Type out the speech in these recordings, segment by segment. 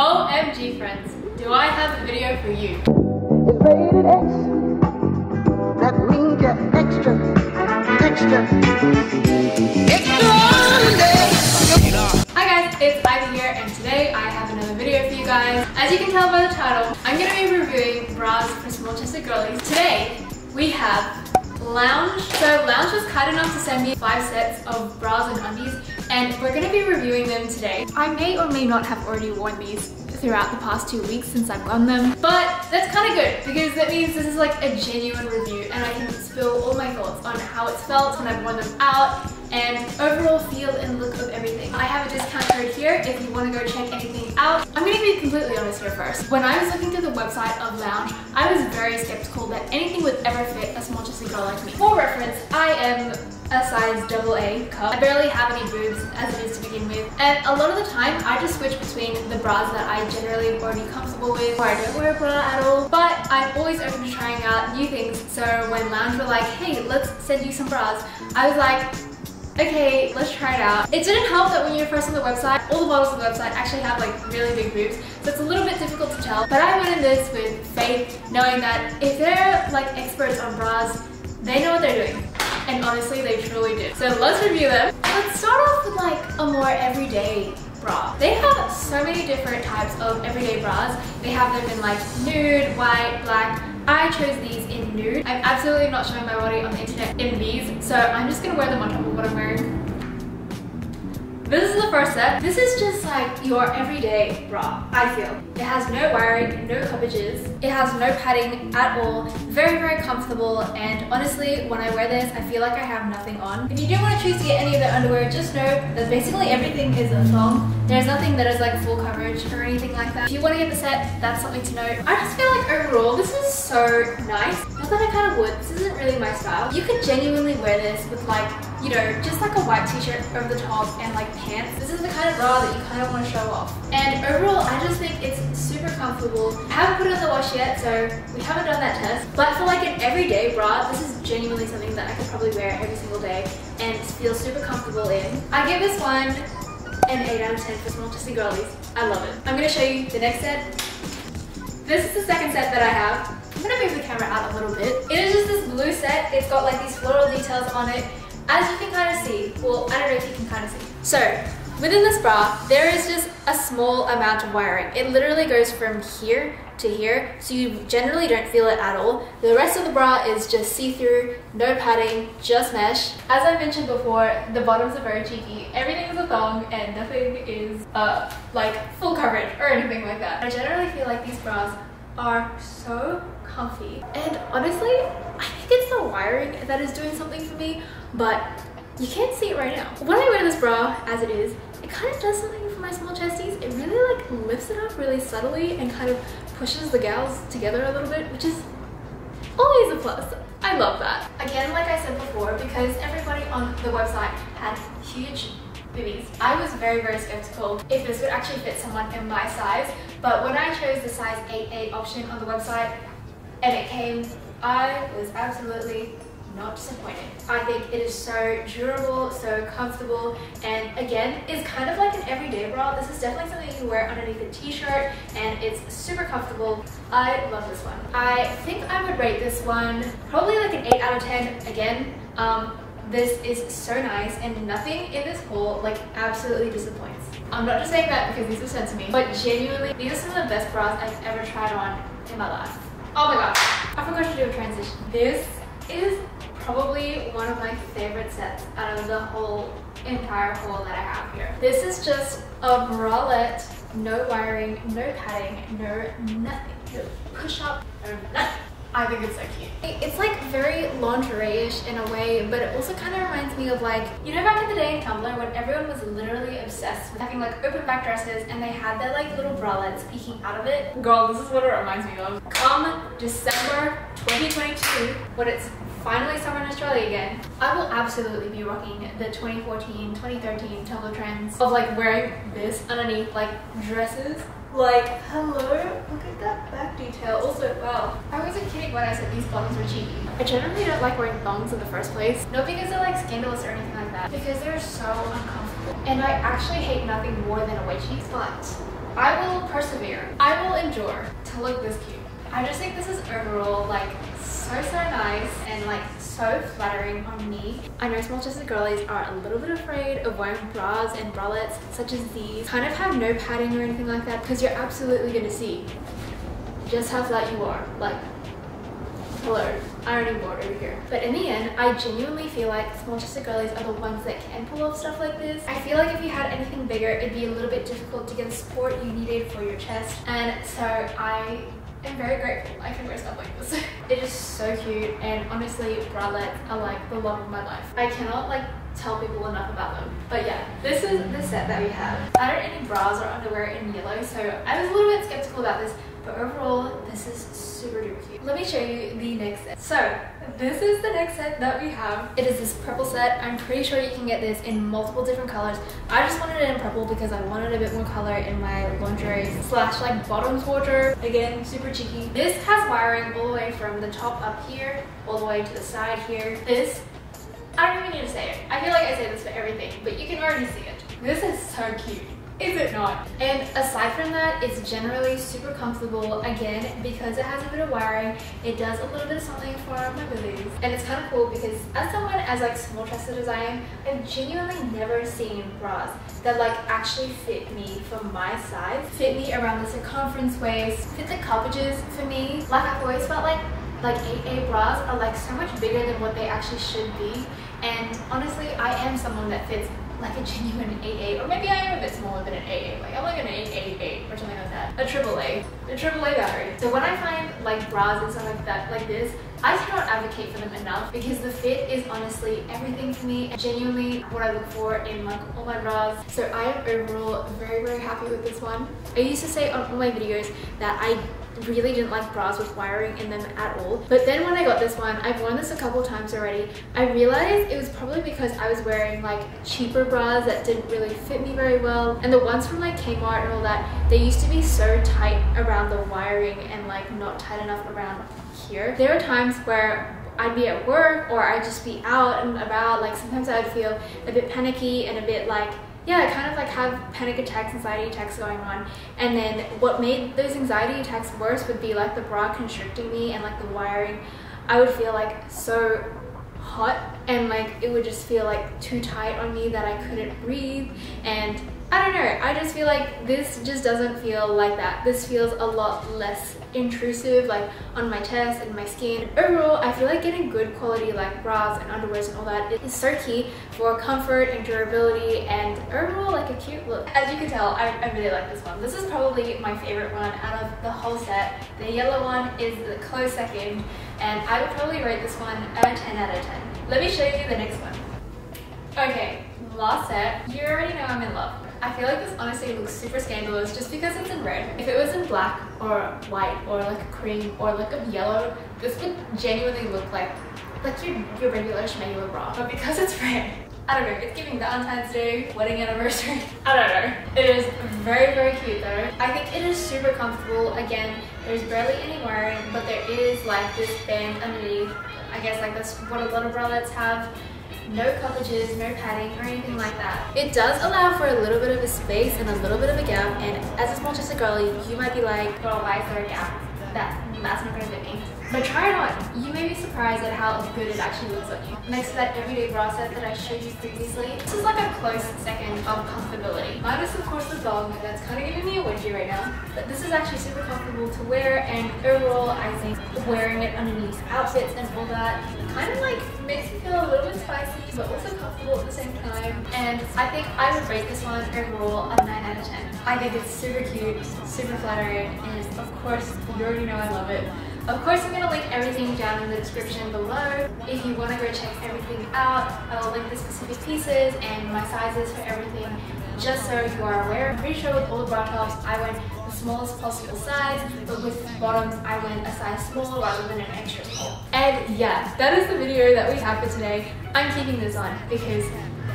OMG friends, do I have a video for you. It's rated X. That means you're extra, extra, extraordinary. Hi guys, it's Ivy here and today I have another video for you guys. As you can tell by the title, I'm going to be reviewing bras for small chested girlies. Today we have Lounge. So Lounge was kind enough to send me five sets of bras and undies and we're to be reviewing them today. I may or may not have already worn these throughout the past two weeks since I've worn them. But that's kind of good because that means this is like a genuine review and I can spill all my thoughts on how it's felt when I've worn them out and overall feel and look of everything. I have a discount code here if you want to go check anything out. I'm going to be completely honest here first. When I was looking through the website of Lounge, I was very skeptical that anything would ever fit a small chested girl like me. For reference, I am a size double A cup. I barely have any boobs as it is to begin. And a lot of the time, I just switch between the bras that I generally already comfortable with or I don't wear a bra at all. But I'm always open to trying out new things. So when Lounge were like, hey, let's send you some bras, I was like, okay, let's try it out. It didn't help that when you're first on the website, all the models on the website actually have like really big boobs, so it's a little bit difficult to tell. But I went in this with faith, knowing that if they're like experts on bras, they know what they're doing. And honestly, they truly do. So let's review them. With like a more everyday bra. They have so many different types of everyday bras. They have them in like nude, white, black. I chose these in nude. I'm absolutely not showing my body on the internet in these, so I'm just gonna wear them on top of what I'm wearing. This is the first set. This is just like your everyday bra, I feel. It has no wiring, no coverages. It has no padding at all. Very, very comfortable. And honestly, when I wear this, I feel like I have nothing on. If you do want to choose to get any of the underwear, just know that basically everything is a thong. There's nothing that is like full coverage or anything like that. If you want to get the set, that's something to note. I just feel like overall, this is so nice. Not that I kind of would. This isn't really my style. You could genuinely wear this with like you know, just like a white t-shirt over the top and like pants. This is the kind of bra that you kind of want to show off. And overall, I just think it's super comfortable. I haven't put it in the wash yet, so we haven't done that test. But for like an everyday bra, this is genuinely something that I could probably wear every single day and feel super comfortable in. I give this one an 8 out of 10 for small chested girlies. I love it. I'm going to show you the next set. This is the second set that I have. I'm going to move the camera out a little bit. It is just this blue set. It's got like these floral details on it as you can kind of see, well, I don't know if you can kind of see. So, within this bra, there is just a small amount of wiring. It literally goes from here to here, so you generally don't feel it at all. The rest of the bra is just see-through, no padding, just mesh. As I mentioned before, the bottoms are very cheeky. Everything is a thong and nothing is uh, like full coverage or anything like that. I generally feel like these bras are so comfy. And honestly, I think it's the wiring that is doing something for me, but you can't see it right now. When I wear this bra as it is, it kind of does something for my small chesties. It really like lifts it up really subtly and kind of pushes the gals together a little bit, which is always a plus. I love that. Again, like I said before, because everybody on the website had huge boobies. I was very, very skeptical if this would actually fit someone in my size, but when I chose the size 8A option on the website and it came, I was absolutely not disappointed. I think it is so durable, so comfortable, and again, is kind of like an everyday bra. This is definitely something you wear underneath a t-shirt, and it's super comfortable. I love this one. I think I would rate this one probably like an 8 out of 10 again. Um, this is so nice and nothing in this haul like absolutely disappoints. I'm not just saying that because these were sent to me, but genuinely, these are some of the best bras I've ever tried on in my life. Oh my gosh, I forgot to do a transition. This is probably one of my favorite sets out of the whole entire haul that I have here. This is just a bralette, no wiring, no padding, no nothing, no push up, no nothing. I think it's so cute. It's like very lingerie-ish in a way, but it also kind of reminds me of like, you know back in the day in Tumblr when everyone was literally obsessed with having like open back dresses and they had their like little bralettes peeking out of it? Girl, this is what it reminds me of. Come December 2022, when it's finally summer in Australia again, I will absolutely be rocking the 2014, 2013 Tumblr trends of like wearing this underneath like dresses. Like, hello, look at that back detail. Also, wow, I wasn't kidding when I said these bottoms were cheeky. I generally don't like wearing thongs in the first place. Not because they're like scandalous or anything like that, because they're so uncomfortable. And I actually hate nothing more than a wedgie, but I will persevere. I will endure to look this cute. I just think this is overall like so so nice and like so flattering on me. I know small chested girlies are a little bit afraid of wearing bras and bralettes such as these. Kind of have no padding or anything like that because you're absolutely going to see just how flat you are. Like, hello, ironing board over here. But in the end, I genuinely feel like small chested girlies are the ones that can pull off stuff like this. I feel like if you had anything bigger, it'd be a little bit difficult to get the support you needed for your chest. And so I am very grateful I can wear stuff like this. it is so cute and honestly bralettes are like the love of my life. I cannot like tell people enough about them. But yeah, this is the set that we have. I don't any bras or underwear in yellow so I was a little bit skeptical about this but overall, this is super duper cute. Let me show you the next set. So, this is the next set that we have. It is this purple set. I'm pretty sure you can get this in multiple different colors. I just wanted it in purple because I wanted a bit more color in my lingerie slash like bottoms wardrobe. Again, super cheeky. This has wiring all the way from the top up here, all the way to the side here. This, I don't even need to say it. I feel like I say this for everything, but you can already see it. This is so cute. Is it not? And aside from that, it's generally super comfortable. Again, because it has a bit of wiring, it does a little bit of something for my boobies. And it's kind of cool because as someone as like small chested as I am, I've genuinely never seen bras that like actually fit me for my size, fit me around the circumference waist, fit the coverages for me. Like I've always felt like like 8A bras are like so much bigger than what they actually should be. And honestly, I am someone that fits like a genuine 8A, or maybe I am a bit smaller than an 8A, like I'm like an 888 or something like that. A triple A, a triple A battery. So when I find like bras and stuff like that, like this, I cannot advocate for them enough because the fit is honestly everything for me and genuinely what I look for in like all my bras. So I am overall very, very happy with this one. I used to say on all my videos that I really didn't like bras with wiring in them at all. But then when I got this one, I've worn this a couple times already, I realized it was probably because I was wearing like cheaper bras that didn't really fit me very well. And the ones from like Kmart and all that, they used to be so tight around the wiring and like not tight enough around here. There are times where I'd be at work or I'd just be out and about. Like sometimes I'd feel a bit panicky and a bit like yeah, I kind of like have panic attacks, anxiety attacks going on. And then what made those anxiety attacks worse would be like the bra constricting me and like the wiring. I would feel like so hot and like it would just feel like too tight on me that I couldn't breathe and I don't know, I just feel like this just doesn't feel like that. This feels a lot less intrusive like on my chest and my skin. Overall, I feel like getting good quality like bras and underwears and all that is so key for comfort and durability and overall like a cute look. As you can tell, I, I really like this one. This is probably my favorite one out of the whole set. The yellow one is the close second and I would probably rate this one a 10 out of 10. Let me show you the next one. Okay, last set. You already know I'm in love. I feel like this honestly looks super scandalous just because it's in red. If it was in black or white or like a cream or like a yellow, this would genuinely look like like your, your regular schmegular bra. But because it's red, I don't know, it's giving Valentine's Day, wedding anniversary. I don't know. It is very, very cute though. I think it is super comfortable. Again, there's barely any wiring, but there is like this band underneath. I guess like that's what a lot of bralettes have no coverages, no padding or anything like that. It does allow for a little bit of a space and a little bit of a gap and as a small chested girly, you might be like, well, why is there a gap? That, that's not gonna fit me. But try it on. You may be surprised at how good it actually looks on you. Next to that everyday bra set that I showed you previously, this is like a close second of comfortability. Minus of course the dog that's kind of giving me a wedgie right now. But this is actually super comfortable to wear and overall I think wearing it underneath outfits and all that kind of like makes me feel a little bit spicy but also comfortable at the same time. And I think I would rate this one overall a 9 out of 10. I think it's super cute, super flattering, and of course you already know I love it. Of course, I'm going to link everything down in the description below. If you want to go check everything out, I will link the specific pieces and my sizes for everything just so you are aware. I'm pretty sure with all the bra tops, I went the smallest possible size, but with bottoms, I went a size small rather than an extra small. And yeah, that is the video that we have for today. I'm keeping this on because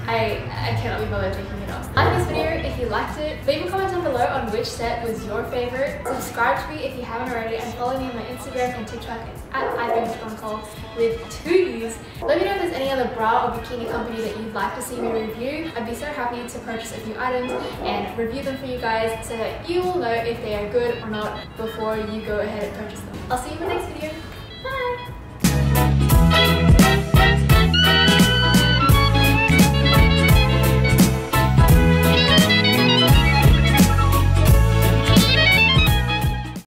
I, I cannot be bothered taking it off. Like this video if you liked it. Leave a comment down below on which set was your favorite. Subscribe to me if you haven't already and follow me on my Instagram and TikTok. At Nicole with two U's. Let me know if there's any other bra or bikini company that you'd like to see me review. I'd be so happy to purchase a few items and review them for you guys so that you will know if they are good or not before you go ahead and purchase them. I'll see you in the next video.